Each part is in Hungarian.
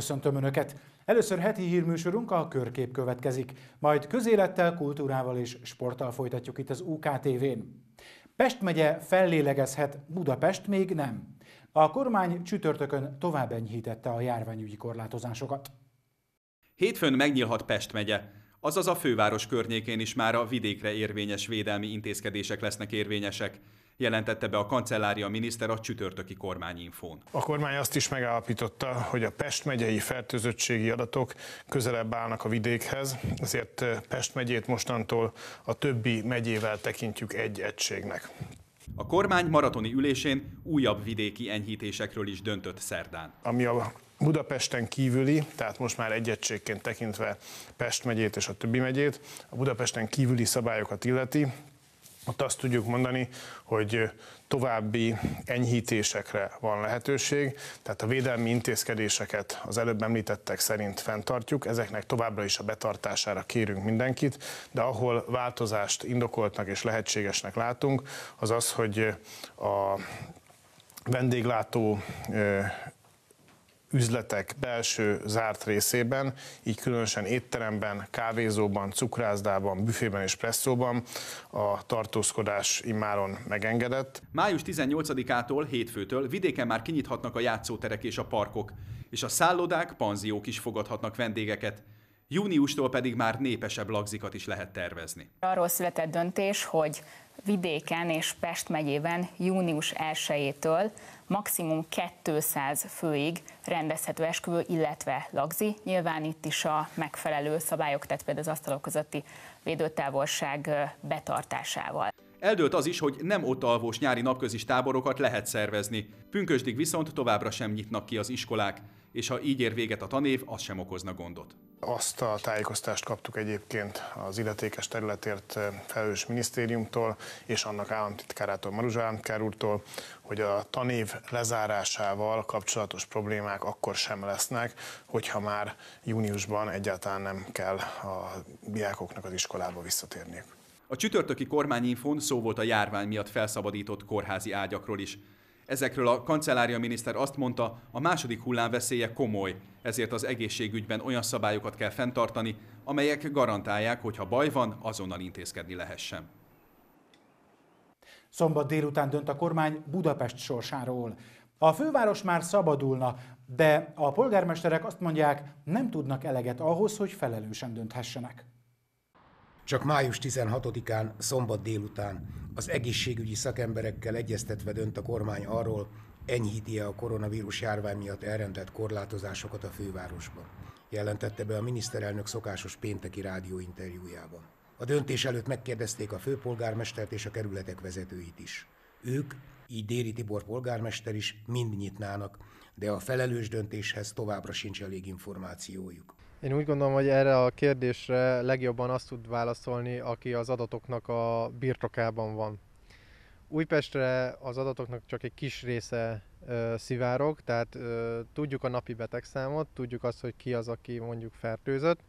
Köszöntöm Önöket! Először heti hírműsorunk a körkép következik, majd közélettel, kultúrával és sporttal folytatjuk itt az UKTV-n. Pest megye fellélegezhet, Budapest még nem. A kormány csütörtökön tovább enyhítette a járványügyi korlátozásokat. Hétfőn megnyílhat Pest megye, azaz a főváros környékén is már a vidékre érvényes védelmi intézkedések lesznek érvényesek jelentette be a kancellária miniszter a csütörtöki kormányinfón. A kormány azt is megállapította, hogy a Pest megyei fertőzöttségi adatok közelebb állnak a vidékhez, ezért Pest megyét mostantól a többi megyével tekintjük egy egységnek. A kormány maratoni ülésén újabb vidéki enyhítésekről is döntött szerdán. Ami a Budapesten kívüli, tehát most már egy egységként tekintve Pest megyét és a többi megyét, a Budapesten kívüli szabályokat illeti, ott azt tudjuk mondani, hogy további enyhítésekre van lehetőség, tehát a védelmi intézkedéseket az előbb említettek szerint fenntartjuk, ezeknek továbbra is a betartására kérünk mindenkit, de ahol változást indokoltnak és lehetségesnek látunk, az az, hogy a vendéglátó üzletek belső zárt részében, így különösen étteremben, kávézóban, cukrászdában, büfében és presszóban a tartózkodás immáron megengedett. Május 18-ától, hétfőtől vidéken már kinyithatnak a játszóterek és a parkok, és a szállodák, panziók is fogadhatnak vendégeket. Júniustól pedig már népesebb lagzikat is lehet tervezni. Arról született döntés, hogy vidéken és Pest megyében június 1-től maximum 200 főig rendezhető esküvő, illetve lagzi. Nyilván itt is a megfelelő szabályok, tehát például az asztalok közötti védőtávolság betartásával. Eldőlt az is, hogy nem ott nyári napközis táborokat lehet szervezni. Pünkösdig viszont továbbra sem nyitnak ki az iskolák, és ha így ér véget a tanév, az sem okozna gondot. Azt a tájékoztást kaptuk egyébként az illetékes területért felelős minisztériumtól és annak államtitkárától, Maruzsa államtitkár úrtól, hogy a tanév lezárásával kapcsolatos problémák akkor sem lesznek, hogyha már júniusban egyáltalán nem kell a diákoknak az iskolába visszatérniük. A csütörtöki kormányinfón szó volt a járvány miatt felszabadított kórházi ágyakról is. Ezekről a kancellária miniszter azt mondta, a második hullám veszélye komoly, ezért az egészségügyben olyan szabályokat kell fenntartani, amelyek garantálják, hogy ha baj van, azonnal intézkedni lehessen. Szombat délután dönt a kormány Budapest sorsáról. A főváros már szabadulna, de a polgármesterek azt mondják, nem tudnak eleget ahhoz, hogy felelősen dönthessenek. Csak május 16-án, szombat délután az egészségügyi szakemberekkel egyeztetve dönt a kormány arról, enyhíti -e a koronavírus járvány miatt elrendelt korlátozásokat a fővárosban, jelentette be a miniszterelnök szokásos pénteki rádióinterjújában. A döntés előtt megkérdezték a főpolgármestert és a kerületek vezetőit is. Ők, így Déri Tibor polgármester is mind nyitnának, de a felelős döntéshez továbbra sincs elég információjuk. Én úgy gondolom, hogy erre a kérdésre legjobban azt tud válaszolni, aki az adatoknak a birtokában van. Újpestre az adatoknak csak egy kis része ö, szivárog, tehát ö, tudjuk a napi betegszámot, tudjuk azt, hogy ki az, aki mondjuk fertőzött,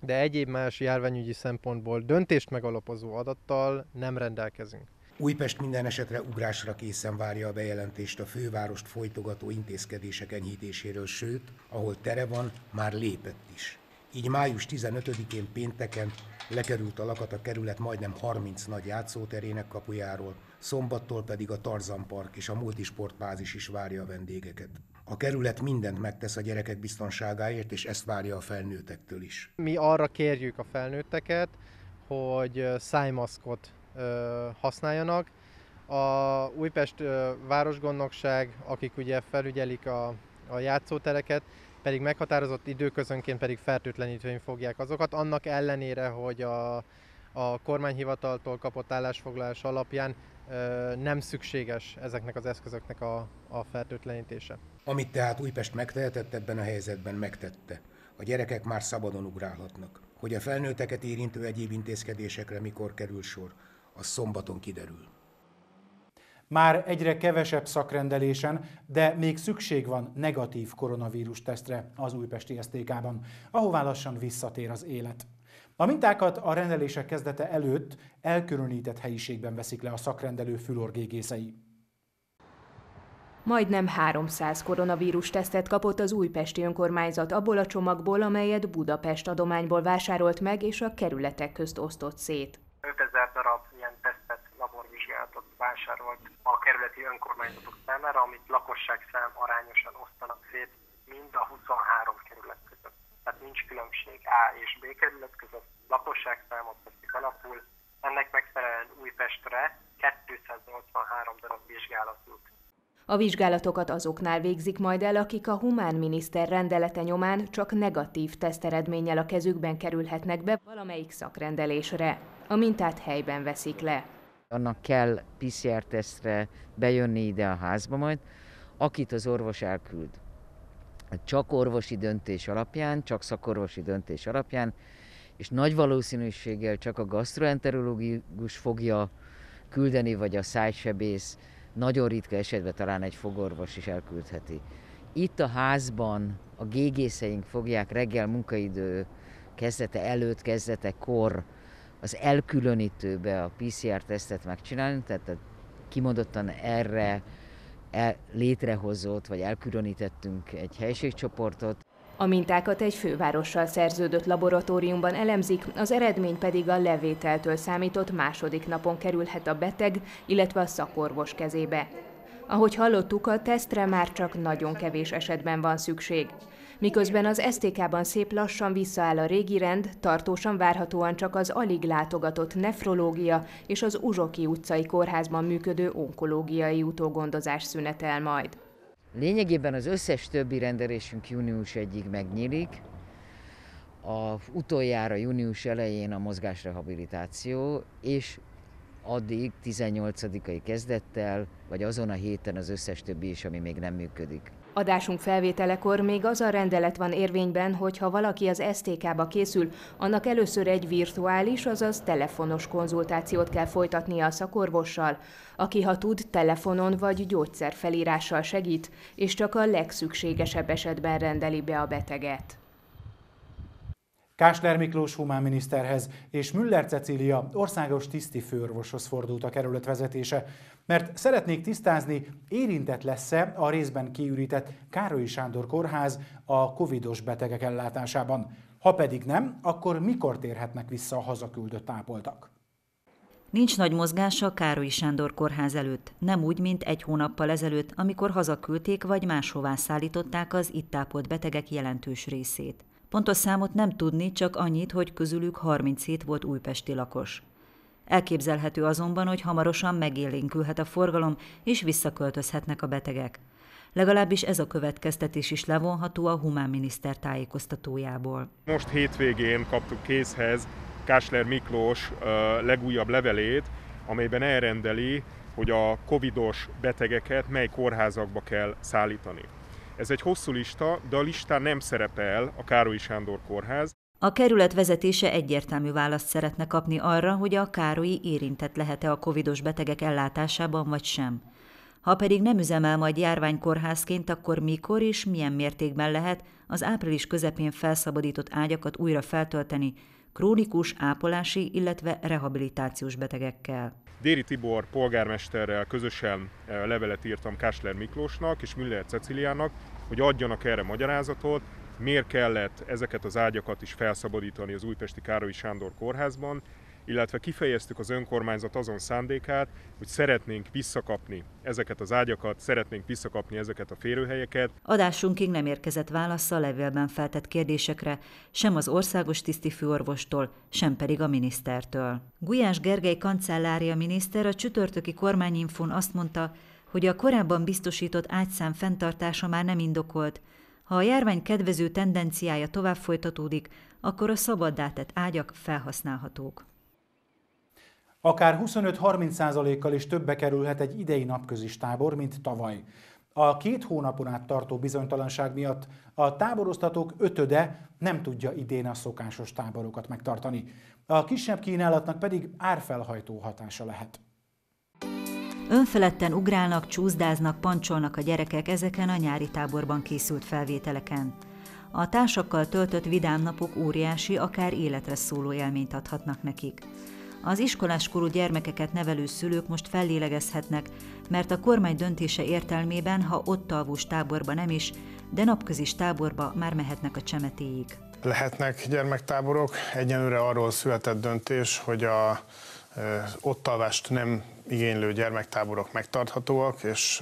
de egyéb más járványügyi szempontból döntést megalapozó adattal nem rendelkezünk. Újpest minden esetre ugrásra készen várja a bejelentést a fővárost folytogató intézkedések enyhítéséről, sőt, ahol tere van, már lépett is. Így május 15-én pénteken lekerült a lakat a kerület majdnem 30 nagy játszóterének kapujáról, szombattól pedig a Tarzan Park és a multisportbázis is várja a vendégeket. A kerület mindent megtesz a gyerekek biztonságáért, és ezt várja a felnőttektől is. Mi arra kérjük a felnőtteket, hogy szájmaszkot használjanak. A Újpest Városgondnokság, akik ugye felügyelik a, a játszótereket, pedig meghatározott időközönként pedig fertőtlenítően fogják azokat, annak ellenére, hogy a, a kormányhivataltól kapott állásfoglalás alapján ö, nem szükséges ezeknek az eszközöknek a, a fertőtlenítése. Amit tehát Újpest megtehetett ebben a helyzetben, megtette. A gyerekek már szabadon ugrálhatnak. Hogy a felnőtteket érintő egyéb intézkedésekre mikor kerül sor, az szombaton kiderül. Már egyre kevesebb szakrendelésen, de még szükség van negatív koronavírus tesztre az újpesti STK-ban, ahová lassan visszatér az élet. A mintákat a rendelések kezdete előtt elkülönített helyiségben veszik le a szakrendelő fülorgégészei. Majdnem 300 koronavírus tesztet kapott az újpesti önkormányzat abból a csomagból, amelyet Budapest adományból vásárolt meg és a kerületek közt osztott szét. 5000 darab ilyen tesztet, laborvizsgálatot vásárolt a kerületi önkormányzatok számára, amit lakosságszám arányosan osztanak szét mind a 23 kerület között. Tehát nincs különbség A és B kerület között, lakosságszámot veszik alapul. Ennek megfelelően Újpestre 283 darab vizsgálat jut. A vizsgálatokat azoknál végzik majd el, akik a humán miniszter rendelete nyomán csak negatív teszteredménnyel a kezükben kerülhetnek be valamelyik szakrendelésre. A mintát helyben veszik le. Annak kell PCR-tesztre bejönni ide a házba majd, akit az orvos elküld. Csak orvosi döntés alapján, csak szakorvosi döntés alapján, és nagy valószínűséggel csak a gastroenterológus fogja küldeni, vagy a szájsebész, nagyon ritka esetben talán egy fogorvos is elküldheti. Itt a házban a gégészeink fogják reggel munkaidő kezdete előtt, kezdetekor az elkülönítőbe a PCR-tesztet megcsinálni, tehát kimondottan erre el, létrehozott, vagy elkülönítettünk egy helységcsoportot. A mintákat egy fővárossal szerződött laboratóriumban elemzik, az eredmény pedig a levételtől számított második napon kerülhet a beteg, illetve a szakorvos kezébe. Ahogy hallottuk, a tesztre már csak nagyon kevés esetben van szükség. Miközben az STK-ban szép lassan visszaáll a régi rend, tartósan várhatóan csak az alig látogatott nefrológia és az Uzsoki utcai kórházban működő onkológiai utógondozás szünetel majd. Lényegében az összes többi rendelésünk június 1-ig megnyílik. A utoljára június elején a mozgásrehabilitáció, és addig 18-ai kezdettel, vagy azon a héten az összes többi is, ami még nem működik. Adásunk felvételekor még az a rendelet van érvényben, hogy ha valaki az STK-ba készül, annak először egy virtuális, azaz telefonos konzultációt kell folytatnia a szakorvossal, aki ha tud, telefonon vagy gyógyszerfelírással segít, és csak a legszükségesebb esetben rendeli be a beteget. Kásler Miklós humánminiszterhez és Müller Cecília országos tisztifőorvoshoz fordult a kerület vezetése, mert szeretnék tisztázni, érintett lesz-e a részben kiürített Károlyi Sándor kórház a covidos betegek ellátásában. Ha pedig nem, akkor mikor térhetnek vissza a hazaküldött ápoltak? Nincs nagy mozgás a Károlyi Sándor kórház előtt, nem úgy, mint egy hónappal ezelőtt, amikor hazaküldték vagy máshová szállították az itt ápolt betegek jelentős részét. Pontos számot nem tudni, csak annyit, hogy közülük 37 volt újpesti lakos. Elképzelhető azonban, hogy hamarosan megélénkülhet a forgalom, és visszaköltözhetnek a betegek. Legalábbis ez a következtetés is levonható a humán miniszter tájékoztatójából. Most hétvégén kaptuk készhez Kásler Miklós legújabb levelét, amelyben elrendeli, hogy a covidos betegeket mely kórházakba kell szállítani. Ez egy hosszú lista, de a listán nem szerepel a Károlyi Sándor kórház. A kerület vezetése egyértelmű választ szeretne kapni arra, hogy a Károlyi érintett lehet-e a covidos betegek ellátásában vagy sem. Ha pedig nem üzemel majd járványkórházként, akkor mikor és milyen mértékben lehet az április közepén felszabadított ágyakat újra feltölteni krónikus, ápolási, illetve rehabilitációs betegekkel. Déri Tibor polgármesterrel közösen e, levelet írtam Kásler Miklósnak és Müller Ceciliának, hogy adjanak erre magyarázatot, miért kellett ezeket az ágyakat is felszabadítani az Újpesti Károlyi Sándor kórházban, illetve kifejeztük az önkormányzat azon szándékát, hogy szeretnénk visszakapni ezeket az ágyakat, szeretnénk visszakapni ezeket a férőhelyeket. Adásunkig nem érkezett válasz a levélben feltett kérdésekre, sem az országos tisztifőorvostól, sem pedig a minisztertől. Gulyás Gergely kancellária miniszter a csütörtöki kormányinfón azt mondta, hogy a korábban biztosított ágyszám fenntartása már nem indokolt, ha a járvány kedvező tendenciája tovább folytatódik, akkor a szabaddá tett ágyak felhasználhatók. Akár 25-30%-kal is többe kerülhet egy idei napközis tábor, mint tavaly. A két hónapon át tartó bizonytalanság miatt a táboroztatók ötöde nem tudja idén a szokásos táborokat megtartani. A kisebb kínálatnak pedig árfelhajtó hatása lehet. Önfeledten ugrálnak, csúszdáznak, pancsolnak a gyerekek ezeken a nyári táborban készült felvételeken. A társakkal töltött vidám napok óriási, akár életre szóló élményt adhatnak nekik. Az iskoláskorú gyermekeket nevelő szülők most fellélegezhetnek, mert a kormány döntése értelmében, ha ott alvós táborba nem is, de napközis táborba már mehetnek a csemetéig. Lehetnek gyermektáborok. Egyenlőre arról született döntés, hogy a ott alvást nem igénylő gyermektáborok megtarthatóak, és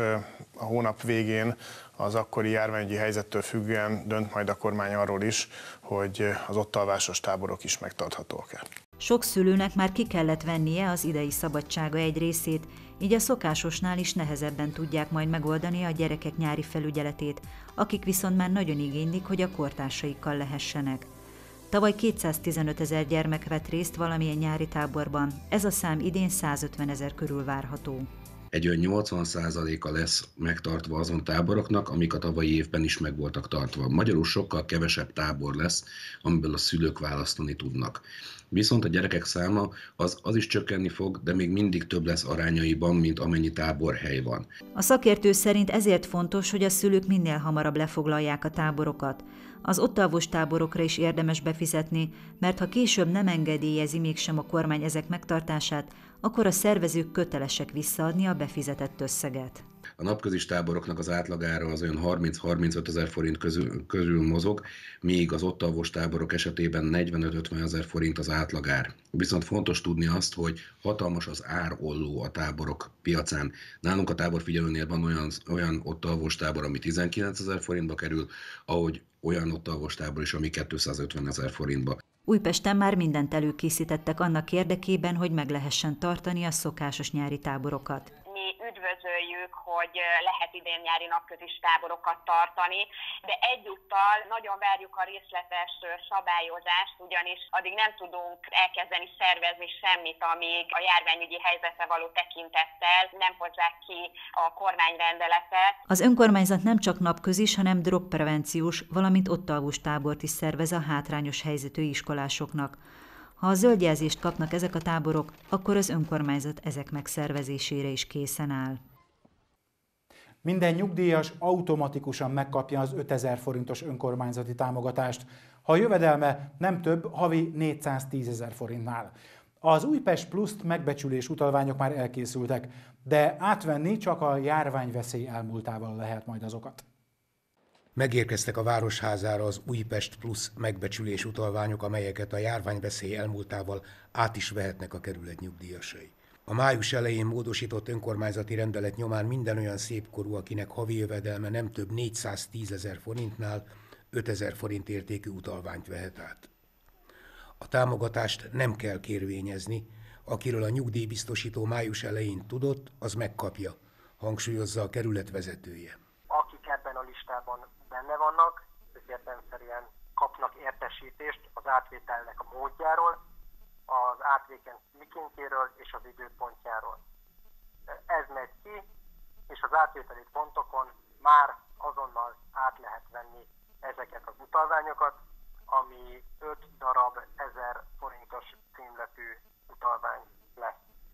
a hónap végén az akkori járványügyi helyzettől függően dönt majd a kormány arról is, hogy az ott alvásos táborok is megtarthatóak-e. Sok szülőnek már ki kellett vennie az idei szabadsága egy részét, így a szokásosnál is nehezebben tudják majd megoldani a gyerekek nyári felügyeletét, akik viszont már nagyon igénylik, hogy a kortársaikkal lehessenek. Tavaly 215 ezer gyermek vett részt valamilyen nyári táborban, ez a szám idén 150 ezer körül várható. Egy olyan 80%-a lesz megtartva azon táboroknak, amik a tavalyi évben is meg voltak tartva. Magyarul sokkal kevesebb tábor lesz, amiből a szülők választani tudnak. Viszont a gyerekek száma az, az is csökkenni fog, de még mindig több lesz arányaiban, mint amennyi táborhely van. A szakértő szerint ezért fontos, hogy a szülők minél hamarabb lefoglalják a táborokat. Az ott alvos táborokra is érdemes befizetni, mert ha később nem engedélyezi mégsem a kormány ezek megtartását, akkor a szervezők kötelesek visszaadni a befizetett összeget. A napközis táboroknak az átlagára az olyan 30-35 ezer forint közül, közül mozog, míg az ott alvos táborok esetében 45-50 ezer forint az átlagár. Viszont fontos tudni azt, hogy hatalmas az árolló a táborok piacán. Nálunk a táborfigyelőnél van olyan, olyan ott alvos tábor, ami 19 ezer forintba kerül, ahogy olyan ott alvos tábor is, ami 250 ezer forintba. Újpesten már mindent előkészítettek annak érdekében, hogy meg lehessen tartani a szokásos nyári táborokat üdvözöljük, hogy lehet idén nyári napközis táborokat tartani, de egyúttal nagyon várjuk a részletes szabályozást, ugyanis addig nem tudunk elkezdeni szervezni semmit, amíg a járványügyi helyzetre való tekintettel nem hozzák ki a kormányrendeletet. Az önkormányzat nem csak napközis, hanem drogprevenciós, valamint ott tábort is szervez a hátrányos helyzetű iskolásoknak. Ha a zöldjelzést kapnak ezek a táborok, akkor az önkormányzat ezek megszervezésére is készen áll. Minden nyugdíjas automatikusan megkapja az 5000 forintos önkormányzati támogatást, ha a jövedelme nem több havi 410 ezer forintnál. Az Újpest Pluszt megbecsülés utalványok már elkészültek, de átvenni csak a járványveszély elmúltával lehet majd azokat. Megérkeztek a Városházára az Újpest Plus megbecsülés utalványok, amelyeket a járványveszély elmúltával át is vehetnek a kerület nyugdíjasai. A május elején módosított önkormányzati rendelet nyomán minden olyan szépkorú, akinek havi jövedelme nem több 410 ezer forintnál 5 ezer forint értékű utalványt vehet át. A támogatást nem kell kérvényezni, akiről a nyugdíjbiztosító május elején tudott, az megkapja, hangsúlyozza a kerület vezetője. Listában benne vannak, értelemszerűen kapnak értesítést az átvételnek a módjáról, az átvéken mikéntjéről és az időpontjáról. Ez megy ki, és az átvételi pontokon már azonnal át lehet venni ezeket az utalványokat, ami 5 darab 1000 forintos címletű utalvány.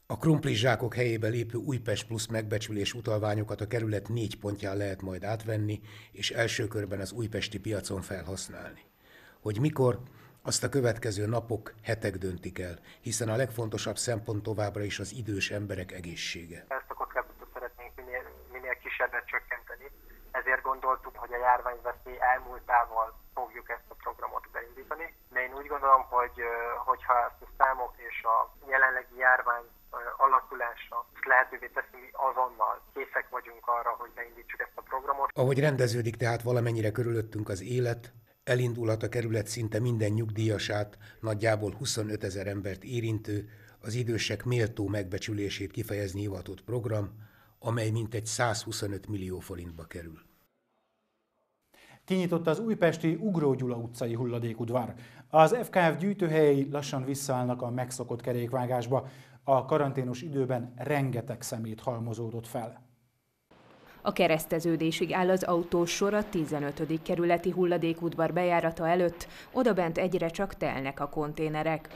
A krumplizsákok helyébe lépő Újpest Plus megbecsülés utalványokat a kerület négy pontján lehet majd átvenni, és első körben az újpesti piacon felhasználni. Hogy mikor, azt a következő napok, hetek döntik el, hiszen a legfontosabb szempont továbbra is az idős emberek egészsége. Ezt a kockázatot szeretnénk minél, minél kisebbet csökkenteni, ezért gondoltuk, hogy a járványveszély elmúltával fogjuk ezt a programot beindítani. De én úgy gondolom, hogy hogyha ezt a számok és a jelenlegi járvány alakulása lehetővé teszi, azonnal készek vagyunk arra, hogy beindítsuk ezt a programot. Ahogy rendeződik tehát valamennyire körülöttünk az élet, elindulhat a kerület szinte minden nyugdíjasát, nagyjából 25 ezer embert érintő, az idősek méltó megbecsülését kifejezni hivatott program, amely mintegy 125 millió forintba kerül. Kinyitott az újpesti Ugró Gyula utcai hulladékudvar. Az FKF gyűjtőhelyei lassan visszaállnak a megszokott kerékvágásba. A karanténos időben rengeteg szemét halmozódott fel. A kereszteződésig áll az autós sor a 15. kerületi hulladékudvar bejárata előtt, odabent egyre csak telnek a konténerek.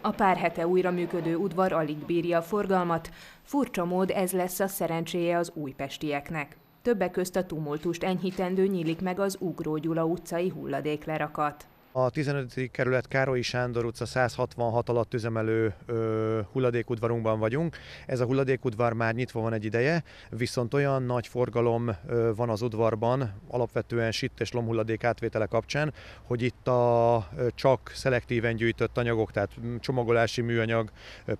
A pár hete újra működő udvar alig bírja a forgalmat, furcsa mód ez lesz a szerencséje az újpestieknek. Többek közt a tumultust enyhítendő nyílik meg az Ugró Gyula utcai hulladéklerakat. A 15. kerület Károlyi Sándor utca 166 alatt üzemelő ö, hulladékudvarunkban vagyunk. Ez a hulladékudvar már nyitva van egy ideje, viszont olyan nagy forgalom ö, van az udvarban, alapvetően sitt és lomhulladék átvétele kapcsán, hogy itt a ö, csak szelektíven gyűjtött anyagok, tehát csomagolási műanyag,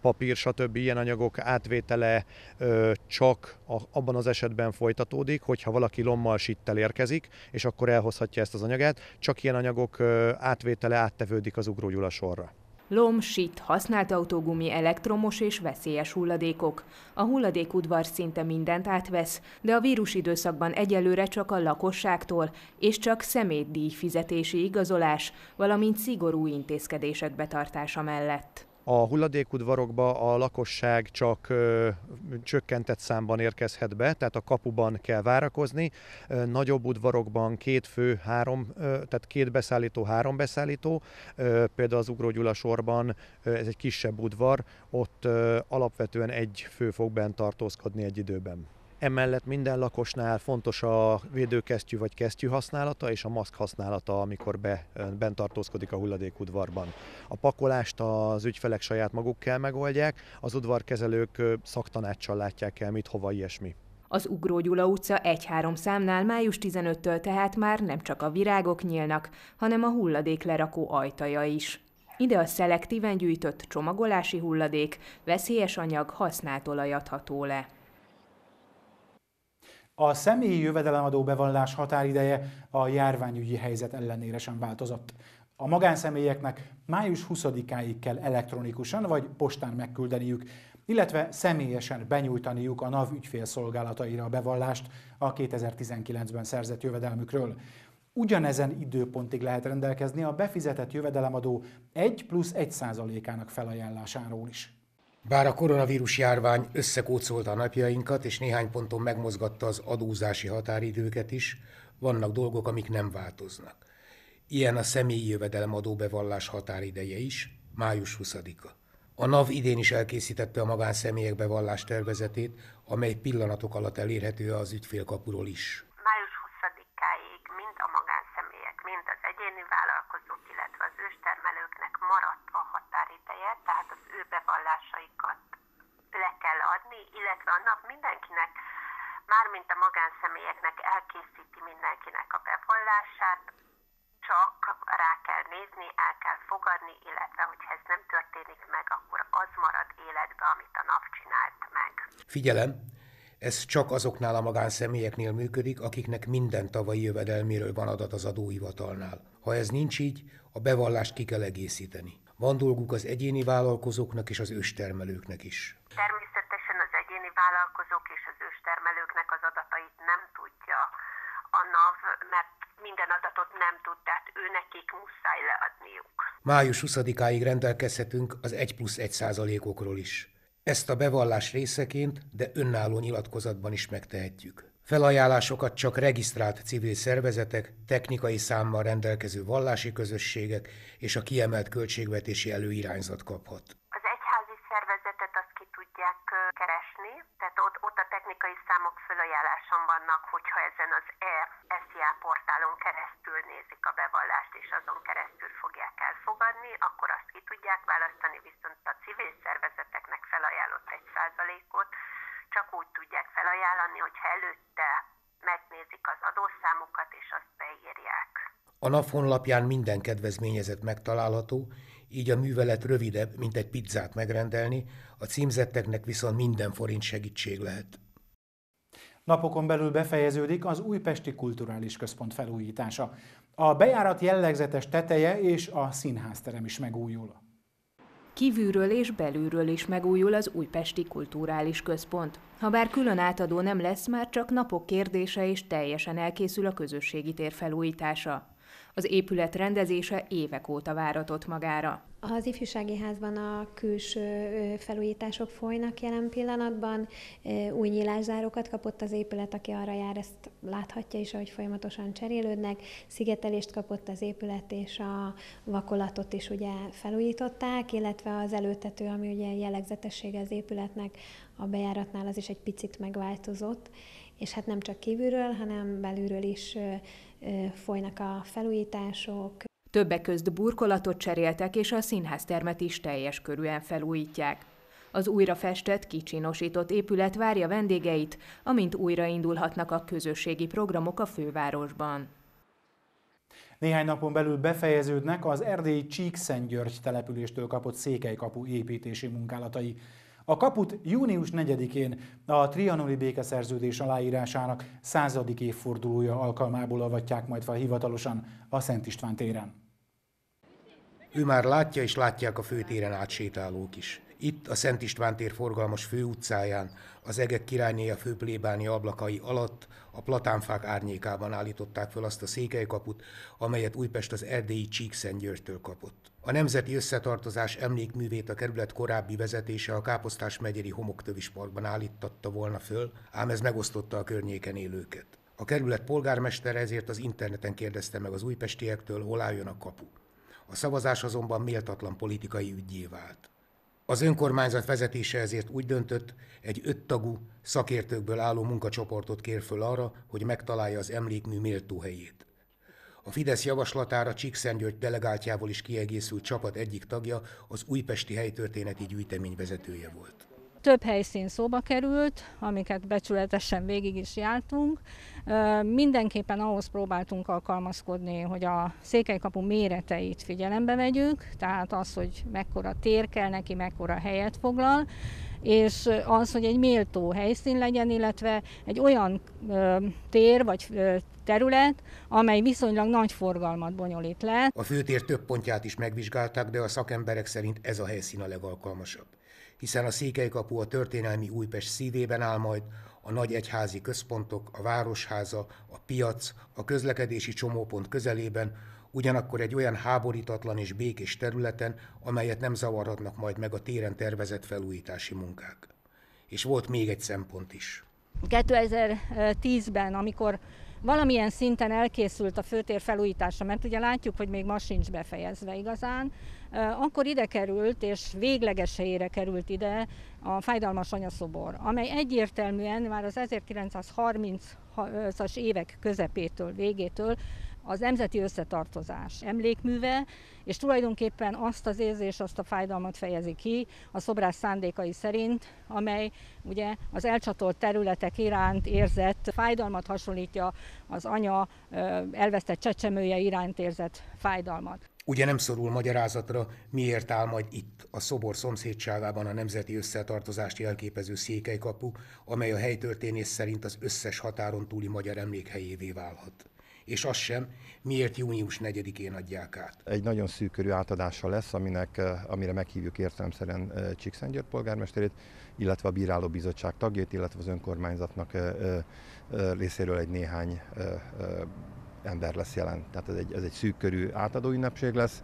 papír, stb. ilyen anyagok átvétele ö, csak abban az esetben folytatódik, hogyha valaki lommal sittel érkezik, és akkor elhozhatja ezt az anyagát. Csak ilyen anyagok átvétele áttevődik az ugrógyula sorra. Lom, sit, használt autógumi, elektromos és veszélyes hulladékok. A hulladékudvar szinte mindent átvesz, de a vírus időszakban egyelőre csak a lakosságtól és csak szemétdíj fizetési igazolás, valamint szigorú intézkedések betartása mellett. A hulladékudvarokba a lakosság csak ö, csökkentett számban érkezhet be, tehát a kapuban kell várakozni. Ö, nagyobb udvarokban két fő, három, ö, tehát két beszállító, három beszállító. Ö, például az Ugrógyula sorban ö, ez egy kisebb udvar, ott ö, alapvetően egy fő fog bent tartózkodni egy időben. Emellett minden lakosnál fontos a védőkesztyű vagy kesztyű használata és a maszk használata, amikor be, bent tartózkodik a hulladékudvarban. A pakolást az ügyfelek saját maguk kell megoldják, az udvarkezelők szaktanáccsal látják el, mit hova ilyesmi. Az Ugró Gyula utca 1-3 számnál május 15-től tehát már nem csak a virágok nyílnak, hanem a hulladék lerakó ajtaja is. Ide a szelektíven gyűjtött csomagolási hulladék, veszélyes anyag, használt olaj adható le. A személyi jövedelemadó bevallás határideje a járványügyi helyzet ellenére sem változott. A magánszemélyeknek május 20-áig kell elektronikusan vagy postán megküldeniük, illetve személyesen benyújtaniuk a NAV ügyfélszolgálataira a bevallást a 2019-ben szerzett jövedelmükről. Ugyanezen időpontig lehet rendelkezni a befizetett jövedelemadó 1 plusz 1 százalékának felajánlásáról is. Bár a koronavírus járvány összekócolta a napjainkat, és néhány ponton megmozgatta az adózási határidőket is, vannak dolgok, amik nem változnak. Ilyen a személyi jövedelemadó bevallás határideje is, május 20-a. A NAV idén is elkészítette a magánszemélyek bevallás tervezetét, amely pillanatok alatt elérhető az ügyfélkapuról is. Május 20-áig mind a magánszemélyek, mind az egyéni vállalkozók, illetve az őstermelőknek maradt a határideje, tehát az ő bevallásaikat le kell adni, illetve a nap mindenkinek, mármint a magánszemélyeknek elkészíti mindenkinek a bevallását, csak rá kell nézni, el kell fogadni, illetve hogyha ez nem történik meg, akkor az marad életbe, amit a nap csinált meg. Figyelem, ez csak azoknál a magánszemélyeknél működik, akiknek minden tavalyi jövedelméről van adat az adóhivatalnál. Ha ez nincs így, a bevallást ki kell egészíteni. Van dolguk az egyéni vállalkozóknak és az őstermelőknek is. Természetesen az egyéni vállalkozók és az őstermelőknek az adatait nem tudja a NAV, mert minden adatot nem tud, tehát ő nekik muszáj leadniuk. Május 20-áig rendelkezhetünk az 1 plusz 1 százalékokról is. Ezt a bevallás részeként, de önálló nyilatkozatban is megtehetjük. Felajánlásokat csak regisztrált civil szervezetek, technikai számmal rendelkező vallási közösségek és a kiemelt költségvetési előirányzat kaphat. Az egyházi szervezetet azt ki tudják keresni, tehát ott, ott a technikai számok felajánláson vannak, hogyha ezen az e-SZIA portálon keresztül nézik a bevallást, és azon keresztül fogják elfogadni, akkor azt ki tudják választani, viszont a civil szervezeteknek felajánlott egy százalékot, csak úgy tudják felajánlani, hogyha előtte megnézik az adószámukat, és azt beírják. A NAV honlapján minden kedvezményezet megtalálható, így a művelet rövidebb, mint egy pizzát megrendelni, a címzetteknek viszont minden forint segítség lehet. Napokon belül befejeződik az Újpesti Kulturális Központ felújítása. A bejárat jellegzetes teteje és a színházterem is megújul. Kívülről és belülről is megújul az Újpesti Kulturális Központ. Habár külön átadó nem lesz, már csak napok kérdése és teljesen elkészül a közösségi tér felújítása. Az épület rendezése évek óta váratott magára. Az ifjúsági házban a külső felújítások folynak jelen pillanatban. Új nyílászárókat kapott az épület, aki arra jár, ezt láthatja is, ahogy folyamatosan cserélődnek. Szigetelést kapott az épület, és a vakolatot is ugye felújították, illetve az előtető, ami ugye jellegzetessége az épületnek, a bejáratnál az is egy picit megváltozott, és hát nem csak kívülről, hanem belülről is folynak a felújítások. Többek közt burkolatot cseréltek, és a színháztermet is teljes körűen felújítják. Az újrafestett, kicsinosított épület várja vendégeit, amint újraindulhatnak a közösségi programok a fővárosban. Néhány napon belül befejeződnek az erdélyi Csíkszentgyörgy településtől kapott székelykapu építési munkálatai. A kaput június 4-én a trianoni békeszerződés aláírásának századik évfordulója alkalmából avatják majd fel hivatalosan a Szent István téren. Ő már látja és látják a főtéren átsétálók is. Itt a Szent István tér forgalmas főutcáján, az egek királynéja főplébáni ablakai alatt, a platánfák árnyékában állították föl azt a székelykaput, amelyet Újpest az erdélyi Csíkszentgyörgytől kapott. A Nemzeti Összetartozás emlékművét a kerület korábbi vezetése a Káposztás megyeri Homoktövis Parkban állítatta volna föl, ám ez megosztotta a környéken élőket. A kerület polgármestere ezért az interneten kérdezte meg az újpestiektől, hol álljon a kapu. A szavazás azonban méltatlan politikai ügyé vált. Az önkormányzat vezetése ezért úgy döntött, egy öttagú, szakértőkből álló munkacsoportot kér föl arra, hogy megtalálja az emlékmű méltó helyét. A Fidesz javaslatára Csíkszentgyörgy delegáltjával is kiegészült csapat egyik tagja az újpesti helytörténeti gyűjtemény vezetője volt. Több helyszín szóba került, amiket becsületesen végig is jártunk. Mindenképpen ahhoz próbáltunk alkalmazkodni, hogy a székelykapu méreteit figyelembe vegyük, tehát az, hogy mekkora tér kell neki, mekkora helyet foglal, és az, hogy egy méltó helyszín legyen, illetve egy olyan ö, tér vagy ö, terület, amely viszonylag nagy forgalmat bonyolít le. A főtér több pontját is megvizsgálták, de a szakemberek szerint ez a helyszín a legalkalmasabb hiszen a Székelykapu a történelmi Újpest szívében áll majd, a nagy egyházi központok, a városháza, a piac, a közlekedési csomópont közelében, ugyanakkor egy olyan háborítatlan és békés területen, amelyet nem zavarhatnak majd meg a téren tervezett felújítási munkák. És volt még egy szempont is. 2010-ben, amikor valamilyen szinten elkészült a főtér felújítása, mert ugye látjuk, hogy még ma sincs befejezve igazán, akkor ide került, és végleges helyére került ide a fájdalmas anyaszobor, amely egyértelműen már az 1930-as évek közepétől, végétől az nemzeti összetartozás emlékműve, és tulajdonképpen azt az érzés, azt a fájdalmat fejezi ki a szobrász szándékai szerint, amely ugye az elcsatolt területek iránt érzett fájdalmat hasonlítja az anya elvesztett csecsemője iránt érzett fájdalmat. Ugye nem szorul magyarázatra, miért áll majd itt, a szobor szomszédságában a nemzeti összetartozást jelképező székelykapu, amely a helytörténész szerint az összes határon túli magyar emlékhelyévé válhat és az sem, miért június 4-én adják át. Egy nagyon szűkörű átadása lesz, aminek, eh, amire meghívjuk értelemszerűen eh, Csíkszentgyörgy polgármesterét, illetve a bíráló bizottság tagjait, illetve az önkormányzatnak eh, részéről egy néhány ember lesz jelen. Tehát ez egy, ez egy szűk körű átadó ünnepség lesz.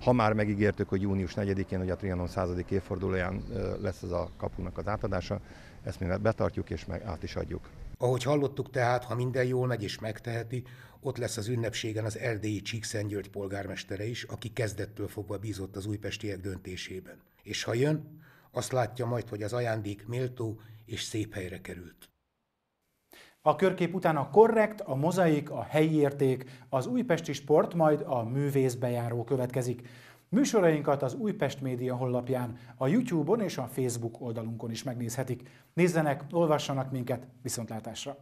Ha már megígértük, hogy június 4-én, hogy a Trianon 100. évfordulóján lesz ez a kapunak az átadása, ezt mi betartjuk és meg át is adjuk. Ahogy hallottuk tehát, ha minden jól megy és megteheti, ott lesz az ünnepségen az erdélyi Csíkszentgyörgy polgármestere is, aki kezdettől fogva bízott az újpestiek döntésében. És ha jön, azt látja majd, hogy az ajándék méltó és szép helyre került. A körkép után a korrekt, a mozaik, a helyi érték, az újpesti sport, majd a művészbejáró következik. Műsorainkat az Újpest Média honlapján, a YouTube-on és a Facebook oldalunkon is megnézhetik. Nézzenek, olvassanak minket, viszontlátásra!